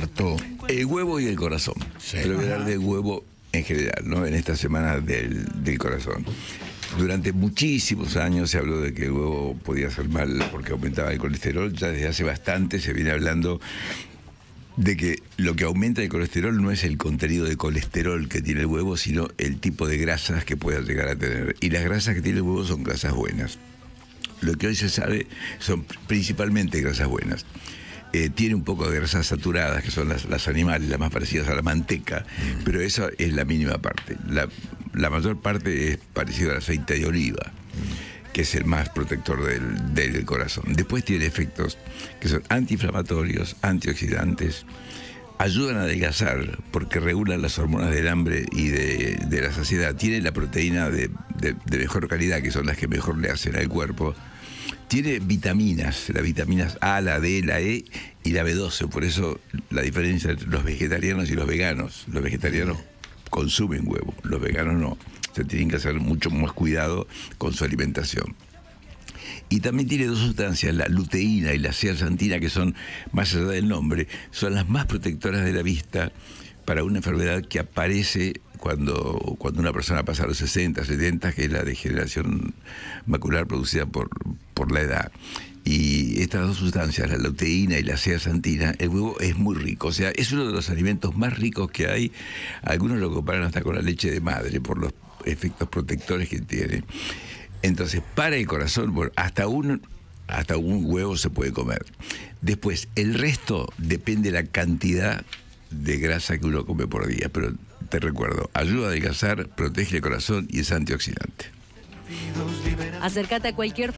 despertó? El huevo y el corazón. Pero voy a hablar del huevo en general, ¿no? En esta semana del, del corazón. Durante muchísimos años se habló de que el huevo podía hacer mal porque aumentaba el colesterol. Ya desde hace bastante se viene hablando de que lo que aumenta el colesterol no es el contenido de colesterol que tiene el huevo, sino el tipo de grasas que pueda llegar a tener. Y las grasas que tiene el huevo son grasas buenas. Lo que hoy se sabe son principalmente grasas buenas. Eh, tiene un poco de grasas saturadas, que son las, las animales, las más parecidas a la manteca, Mm. pero esa es la mínima parte. La, la mayor parte es parecida al aceite de oliva, que es el más protector del, del corazón. Después tiene efectos que son antiinflamatorios, antioxidantes, ayudan a adelgazar porque regulan las hormonas del hambre y de, de la saciedad. Tiene la proteína de, de- de mejor calidad, que son las que mejor le hacen al cuerpo. Tiene vitaminas, las vitaminas A, la D, la E y la B12. Por eso la diferencia entre los vegetarianos y los veganos. Los vegetarianos consumen huevo, los veganos no. Se tienen que hacer mucho más cuidado con su alimentación. Y también tiene dos sustancias, la luteína y la zeaxantina, que son, más allá del nombre, son las más protectoras de la vista para una enfermedad que aparece cuando, cuando una persona pasa a los 60, 70, que es la degeneración macular producida por, por la edad. Y estas dos sustancias, la luteína y la zeaxantina, el huevo es muy rico. O sea, es uno de los alimentos más ricos que hay. Algunos lo comparan hasta con la leche de madre por los efectos protectores que tiene. Entonces, para el corazón, hasta un, hasta un huevo se puede comer. Después, el resto depende de la cantidad de grasa que uno come por día. Pero te recuerdo, ayuda a adelgazar, protege el corazón y es antioxidante. Acércate a cualquier